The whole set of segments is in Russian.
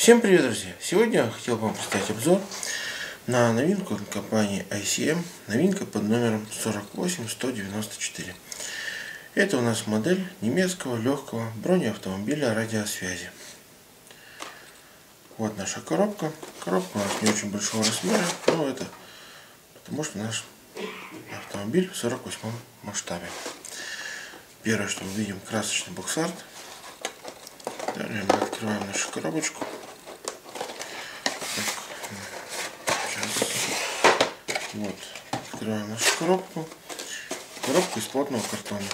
Всем привет, друзья! Сегодня я хотел вам представить обзор на новинку компании ICM, новинка под номером 48194. Это у нас модель немецкого легкого бронеавтомобиля радиосвязи. Вот наша коробка. Коробка у нас не очень большого размера, но это потому что наш автомобиль в 48 масштабе. Первое, что мы видим, красочный боксарт. Далее мы открываем нашу коробочку. Вот, открываем нашу коробку. Коробку из плотного картона.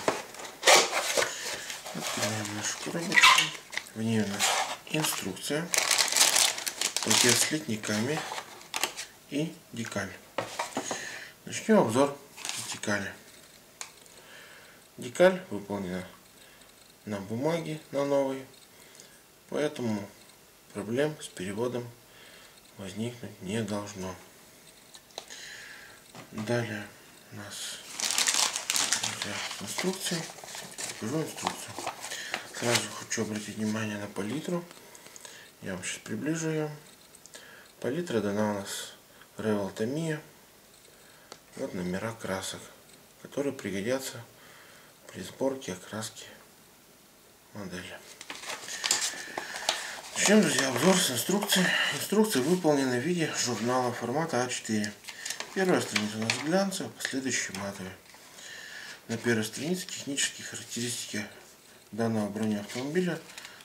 Открываем нашу коробочку. В ней у нас инструкция, пакет с литниками и декаль. Начнем обзор с декали. Декаль выполнена на бумаге, на новой, поэтому проблем с переводом возникнуть не должно. Далее у нас инструкции. Покажу инструкцию. Сразу хочу обратить внимание на палитру. Я вам сейчас приближу ее. Палитра дана у нас Revel. Вот номера красок, которые пригодятся при сборке окраски модели. Начнем, друзья, обзор с инструкции. Инструкция выполнена в виде журнала формата А4. Первая страница у нас глянцевая, последующая матовая. На первой странице технические характеристики данного бронеавтомобиля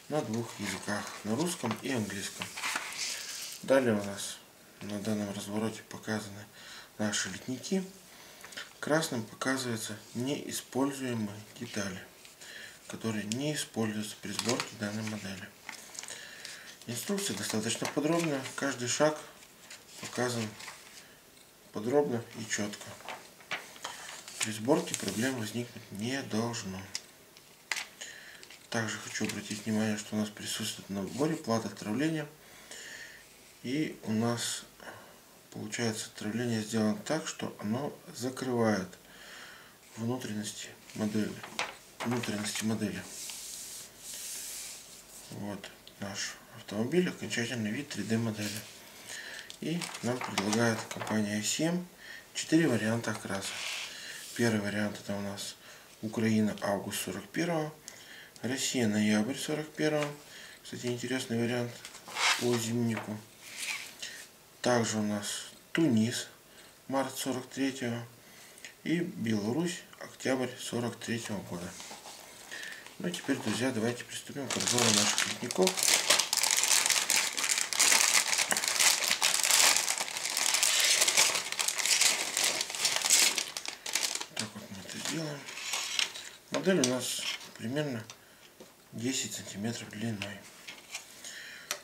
на двух языках, на русском и английском. Далее у нас на данном развороте показаны наши литники. Красным показываются неиспользуемые детали, которые не используются при сборке данной модели. Инструкция достаточно подробная, каждый шаг показан подробно и четко. При сборке проблем возникнуть не должно. Также хочу обратить внимание, что у нас присутствует на наборе плата отравления. И у нас получается отравление сделано так, что оно закрывает внутренности модели. Внутренности модели. Вот наш автомобиль, окончательный вид 3D модели. И нам предлагает компания i7 4 варианта окраса. Первый вариант это у нас Украина август 41 Россия ноябрь 41 Кстати, интересный вариант по зимнику. Также у нас Тунис март 43 и Беларусь октябрь 43 -го года. Ну и теперь, друзья, давайте приступим к обзору наших ледников. Сделаем. Модель у нас примерно 10 сантиметров длиной.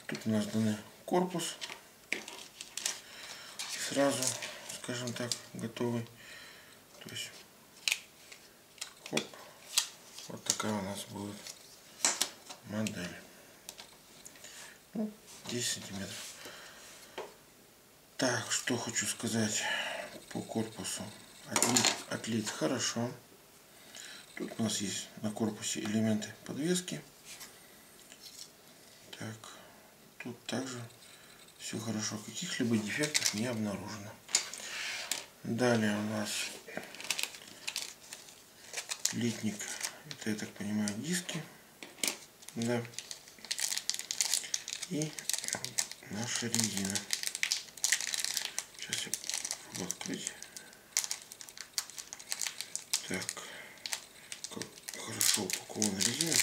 Тут у нас даны корпус. Сразу, скажем так, готовый. То есть, хоп, вот такая у нас будет модель. Ну, 10 сантиметров. Так, что хочу сказать по корпусу. Отлит, отлит хорошо. Тут у нас есть на корпусе элементы подвески. Так, тут также все хорошо. Каких-либо дефектов не обнаружено. Далее у нас литник. Это, я так понимаю, диски. Да. И наша резина. Сейчас я буду открыть. Так, как хорошо упакована резина.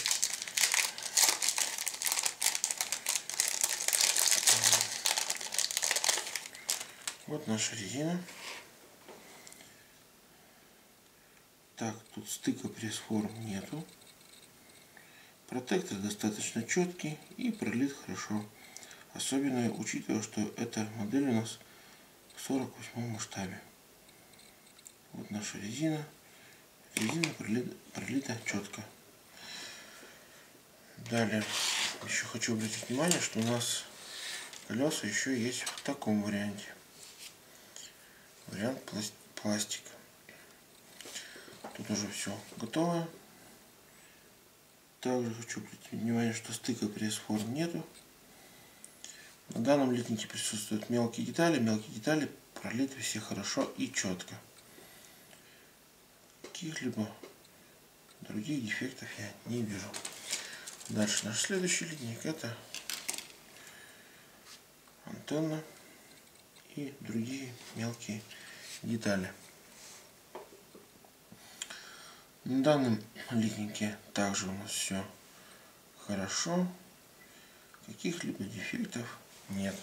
Вот наша резина. Так, тут стыка пресс-форм нету. Протектор достаточно четкий и пролит хорошо. Особенно учитывая, что эта модель у нас в 48 масштабе. Вот наша резина. Резина пролита, пролита четко. Далее еще хочу обратить внимание, что у нас колеса еще есть в таком варианте. Вариант пластик. Тут уже все готово. Также хочу обратить внимание, что стыка пресс-форм нету. На данном литнике присутствуют мелкие детали. Мелкие детали пролиты все хорошо и четко. Каких-либо других дефектов я не вижу. Дальше наш следующий литник это антенна и другие мелкие детали. На данном литнике также у нас все хорошо. Каких-либо дефектов нет.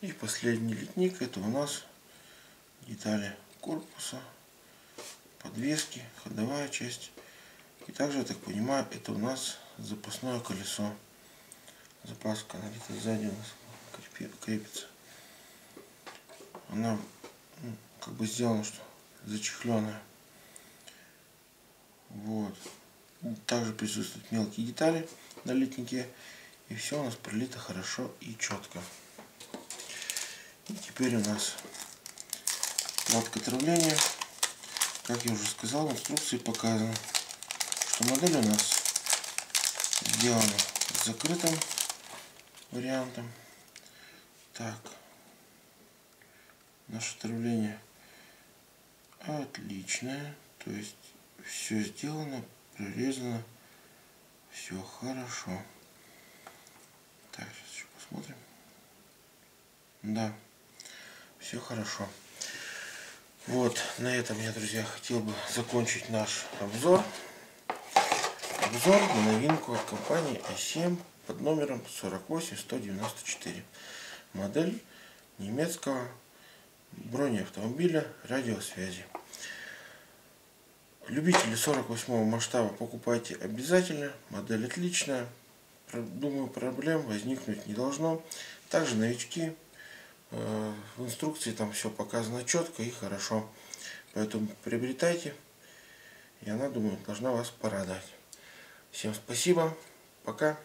И последний литник это у нас детали корпуса, подвески, ходовая часть. И также, я так понимаю, это у нас запасное колесо. Запаска, она где-то сзади у нас крепится. Она ну, как бы сделана, что зачехленная. Вот. Также присутствуют мелкие детали на литнике. И все у нас пролито хорошо и четко. И теперь у нас кладка травления. Как я уже сказал, в инструкции показано, что модель у нас сделана с закрытым вариантом. Так, наше травление отличное. То есть все сделано, прорезано, все хорошо. Так, сейчас еще посмотрим. Да, все хорошо. Вот, на этом я, друзья, хотел бы закончить наш обзор. Обзор на новинку от компании А7 под номером 48194. Модель немецкого бронеавтомобиля радиосвязи. Любители 48 масштаба покупайте обязательно. Модель отличная. Думаю, проблем возникнуть не должно. Также новички в инструкции там все показано четко и хорошо. Поэтому приобретайте. И она, думаю, должна вас порадовать. Всем спасибо. Пока.